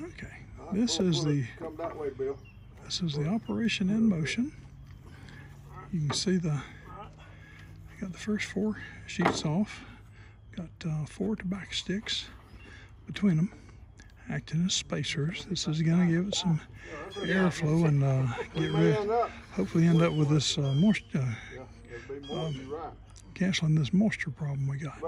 Okay, this is the way, this is the operation in motion. You can see the I got the first four sheets off. Got uh, four tobacco sticks between them, acting as spacers. This is going to give it some airflow and uh, get rid. Hopefully, end up with this uh, moisture, uh, Um, canceling this moisture problem we got.